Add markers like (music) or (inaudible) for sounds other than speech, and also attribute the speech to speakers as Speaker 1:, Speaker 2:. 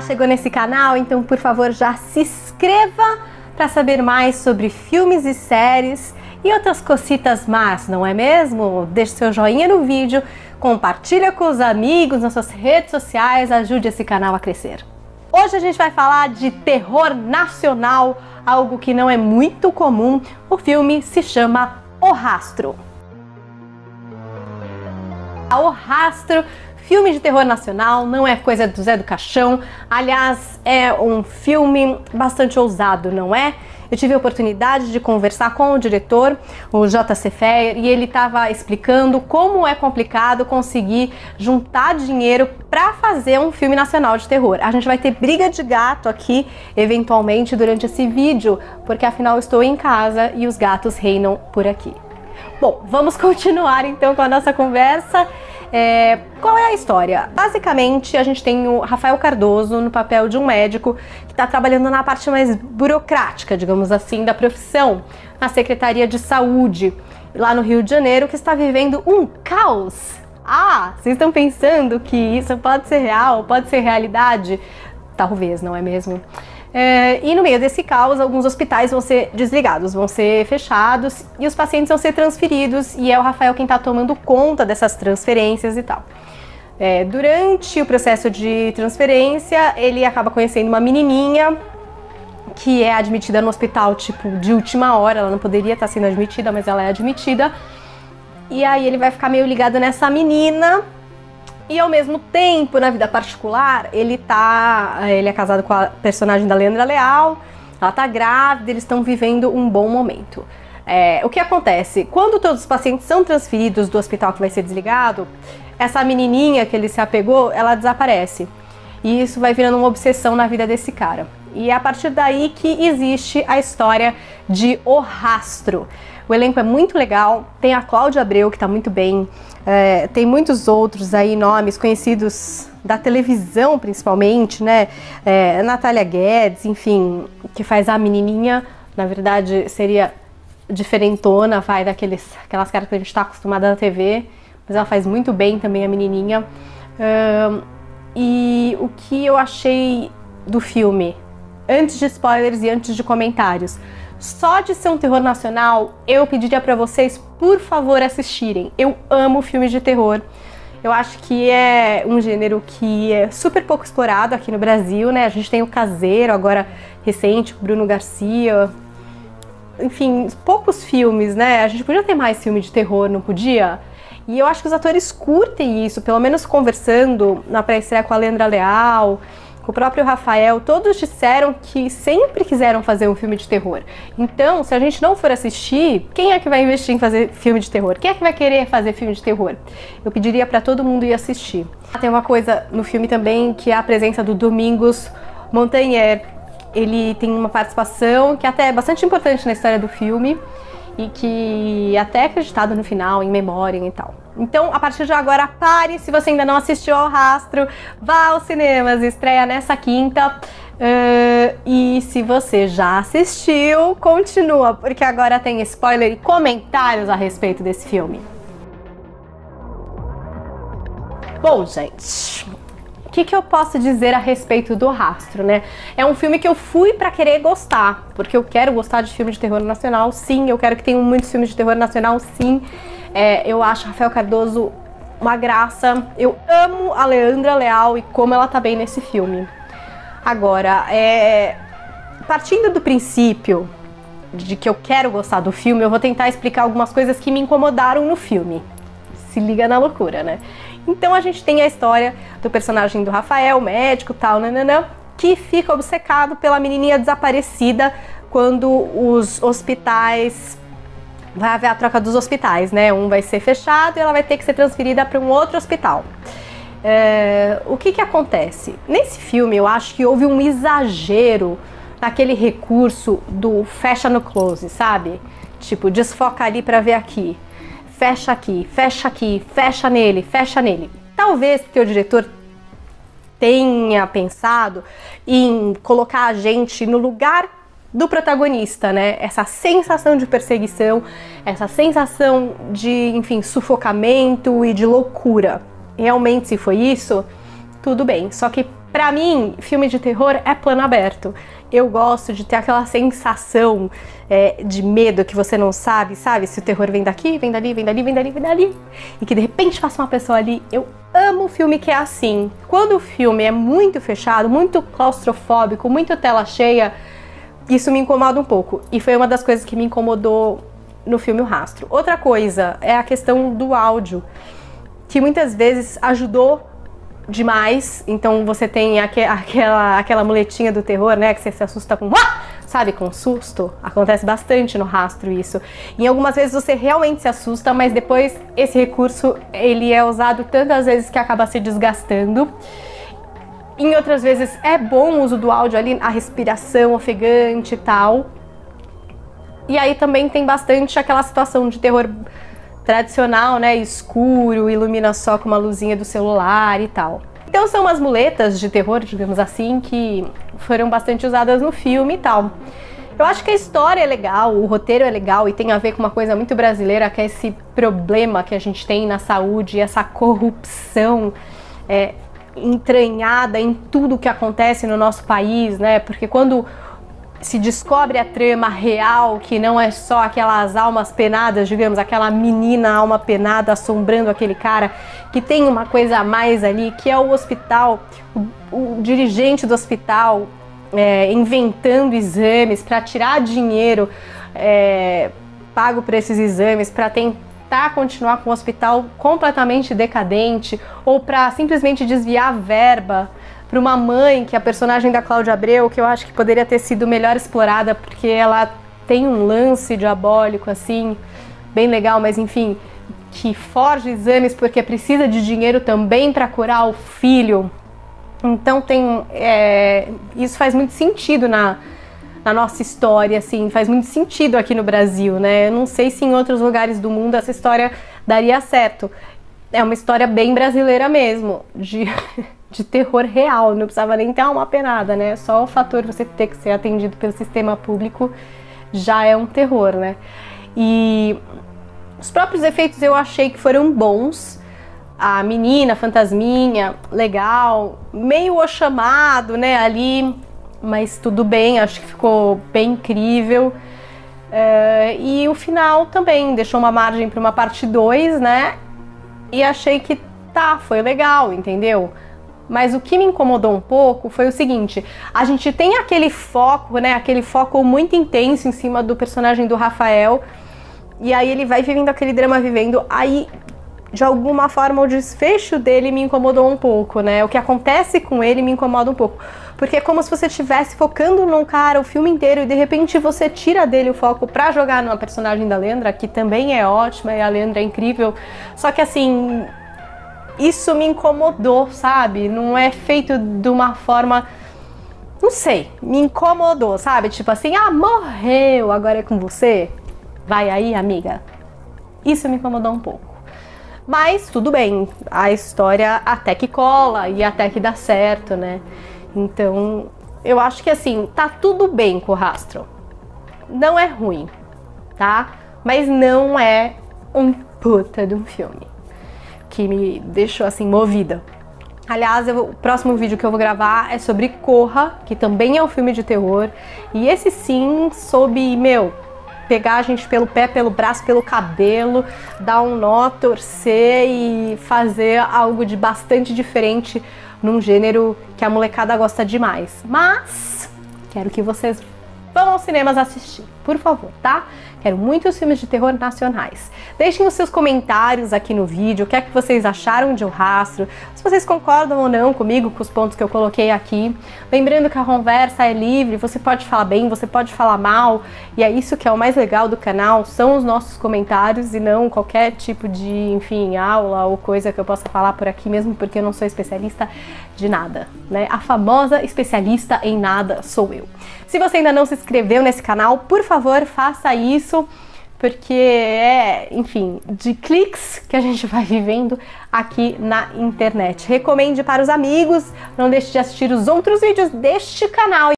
Speaker 1: Chegou nesse canal, então por favor já se inscreva para saber mais sobre filmes e séries e outras cocitas más, não é mesmo? Deixe seu joinha no vídeo, compartilha com os amigos nas suas redes sociais, ajude esse canal a crescer. Hoje a gente vai falar de terror nacional, algo que não é muito comum. O filme se chama O Rastro. O Rastro Filme de terror nacional não é coisa do Zé do Caixão, aliás, é um filme bastante ousado, não é? Eu tive a oportunidade de conversar com o diretor, o J.C. Feyer, e ele estava explicando como é complicado conseguir juntar dinheiro para fazer um filme nacional de terror. A gente vai ter briga de gato aqui, eventualmente, durante esse vídeo, porque afinal estou em casa e os gatos reinam por aqui. Bom, vamos (laughs) continuar então com a nossa conversa. É, qual é a história? Basicamente, a gente tem o Rafael Cardoso no papel de um médico que está trabalhando na parte mais burocrática, digamos assim, da profissão, na Secretaria de Saúde, lá no Rio de Janeiro, que está vivendo um caos. Ah, vocês estão pensando que isso pode ser real, pode ser realidade? Talvez, não é mesmo? É, e no meio desse caos, alguns hospitais vão ser desligados, vão ser fechados e os pacientes vão ser transferidos. E é o Rafael quem está tomando conta dessas transferências e tal. É, durante o processo de transferência, ele acaba conhecendo uma menininha que é admitida no hospital, tipo, de última hora. Ela não poderia estar sendo admitida, mas ela é admitida. E aí ele vai ficar meio ligado nessa menina e ao mesmo tempo, na vida particular, ele tá. Ele é casado com a personagem da Leandra Leal, ela tá grávida, eles estão vivendo um bom momento. É, o que acontece? Quando todos os pacientes são transferidos do hospital que vai ser desligado, essa menininha que ele se apegou, ela desaparece. E isso vai virando uma obsessão na vida desse cara. E é a partir daí que existe a história de O Rastro. O elenco é muito legal, tem a Cláudia Abreu, que está muito bem, é, tem muitos outros aí nomes conhecidos da televisão principalmente, né? É, Natália Guedes, enfim, que faz a menininha, na verdade seria diferentona, vai daqueles aquelas caras que a gente está acostumada na TV, mas ela faz muito bem também a menininha. Um, e o que eu achei do filme, antes de spoilers e antes de comentários, só de ser um terror nacional, eu pediria para vocês, por favor, assistirem. Eu amo filmes de terror. Eu acho que é um gênero que é super pouco explorado aqui no Brasil, né? A gente tem o Caseiro, agora recente, o Bruno Garcia. Enfim, poucos filmes, né? A gente podia ter mais filme de terror, não podia? E eu acho que os atores curtem isso, pelo menos conversando na pré-estreia com a Leandra Leal, o próprio Rafael, todos disseram que sempre quiseram fazer um filme de terror. Então, se a gente não for assistir, quem é que vai investir em fazer filme de terror? Quem é que vai querer fazer filme de terror? Eu pediria para todo mundo ir assistir. Tem uma coisa no filme também que é a presença do Domingos Montagnier. Ele tem uma participação que até é bastante importante na história do filme e que até é acreditado no final, em memória e tal. Então, a partir de agora, pare. Se você ainda não assistiu ao Rastro, vá aos cinemas, estreia nessa quinta. Uh, e se você já assistiu, continua, porque agora tem spoiler e comentários a respeito desse filme. Bom, gente, que, que eu posso dizer a respeito do Rastro, né? É um filme que eu fui para querer gostar, porque eu quero gostar de filme de terror nacional, sim. Eu quero que tenham muitos filmes de terror nacional, sim. É, eu acho Rafael Cardoso uma graça. Eu amo a Leandra Leal e como ela tá bem nesse filme. Agora, é, partindo do princípio de que eu quero gostar do filme, eu vou tentar explicar algumas coisas que me incomodaram no filme. Se liga na loucura, né? Então a gente tem a história do personagem do Rafael, médico, tal, nananã, que fica obcecado pela menininha desaparecida quando os hospitais vai haver a troca dos hospitais, né? Um vai ser fechado e ela vai ter que ser transferida para um outro hospital. É, o que que acontece? Nesse filme eu acho que houve um exagero naquele recurso do fecha no close, sabe? Tipo, desfoca ali para ver aqui fecha aqui, fecha aqui, fecha nele, fecha nele. Talvez porque o diretor tenha pensado em colocar a gente no lugar do protagonista, né? Essa sensação de perseguição, essa sensação de, enfim, sufocamento e de loucura. Realmente, se foi isso, tudo bem. Só que Pra mim, filme de terror é plano aberto. Eu gosto de ter aquela sensação é, de medo que você não sabe, sabe? Se o terror vem daqui, vem dali, vem dali, vem dali, vem dali. E que de repente passa uma pessoa ali. Eu amo filme que é assim. Quando o filme é muito fechado, muito claustrofóbico, muito tela cheia, isso me incomoda um pouco. E foi uma das coisas que me incomodou no filme O Rastro. Outra coisa é a questão do áudio, que muitas vezes ajudou demais. Então você tem aqu aquela, aquela muletinha do terror, né? Que você se assusta com. Ah! Sabe, com susto. Acontece bastante no rastro isso. Em algumas vezes você realmente se assusta, mas depois esse recurso ele é usado tantas vezes que acaba se desgastando. Em outras vezes é bom o uso do áudio ali, a respiração ofegante e tal. E aí também tem bastante aquela situação de terror tradicional, né, escuro, ilumina só com uma luzinha do celular e tal. Então são umas muletas de terror, digamos assim, que foram bastante usadas no filme e tal. Eu acho que a história é legal, o roteiro é legal e tem a ver com uma coisa muito brasileira, que é esse problema que a gente tem na saúde, essa corrupção é, entranhada em tudo que acontece no nosso país, né? Porque quando se descobre a trama real, que não é só aquelas almas penadas, digamos, aquela menina alma penada assombrando aquele cara, que tem uma coisa a mais ali, que é o hospital, o, o dirigente do hospital é, inventando exames para tirar dinheiro é, pago por esses exames, para tentar continuar com o hospital completamente decadente ou para simplesmente desviar verba para uma mãe, que é a personagem da Cláudia Abreu, que eu acho que poderia ter sido melhor explorada, porque ela tem um lance diabólico assim, bem legal, mas enfim, que forja exames porque precisa de dinheiro também para curar o filho. Então tem é, isso faz muito sentido na, na nossa história, assim, faz muito sentido aqui no Brasil, né? Eu não sei se em outros lugares do mundo essa história daria certo. É uma história bem brasileira mesmo, de (laughs) de terror real, não precisava nem ter uma penada, né? Só o fator de você ter que ser atendido pelo sistema público já é um terror, né? E os próprios efeitos eu achei que foram bons. A menina, a fantasminha, legal, meio o chamado, né, ali, mas tudo bem, acho que ficou bem incrível. Uh, e o final também deixou uma margem para uma parte 2, né? E achei que tá, foi legal, entendeu? Mas o que me incomodou um pouco foi o seguinte: a gente tem aquele foco, né? Aquele foco muito intenso em cima do personagem do Rafael. E aí ele vai vivendo aquele drama vivendo. Aí, de alguma forma, o desfecho dele me incomodou um pouco, né? O que acontece com ele me incomoda um pouco. Porque é como se você estivesse focando num cara o filme inteiro e de repente você tira dele o foco pra jogar numa personagem da Lendra, que também é ótima e a Lendra é incrível. Só que assim, isso me incomodou, sabe? Não é feito de uma forma. Não sei, me incomodou, sabe? Tipo assim, ah, morreu, agora é com você. Vai aí, amiga. Isso me incomodou um pouco. Mas tudo bem, a história até que cola e até que dá certo, né? Então, eu acho que assim, tá tudo bem com o rastro. Não é ruim, tá? Mas não é um puta de um filme que me deixou assim movida. Aliás, eu, o próximo vídeo que eu vou gravar é sobre Corra, que também é um filme de terror. E esse sim, soube, meu, pegar a gente pelo pé, pelo braço, pelo cabelo, dar um nó, torcer e fazer algo de bastante diferente num gênero que a molecada gosta demais. Mas quero que vocês vão aos cinemas assistir, por favor, tá? Quero muitos filmes de terror nacionais. Deixem os seus comentários aqui no vídeo, o que é que vocês acharam de O Rastro, se vocês concordam ou não comigo com os pontos que eu coloquei aqui. Lembrando que a conversa é livre, você pode falar bem, você pode falar mal, e é isso que é o mais legal do canal, são os nossos comentários e não qualquer tipo de, enfim, aula ou coisa que eu possa falar por aqui, mesmo porque eu não sou especialista de nada, né? A famosa especialista em nada sou eu. Se você ainda não se inscreveu nesse canal, por favor, faça isso, porque é, enfim, de cliques que a gente vai vivendo aqui na internet. Recomende para os amigos, não deixe de assistir os outros vídeos deste canal.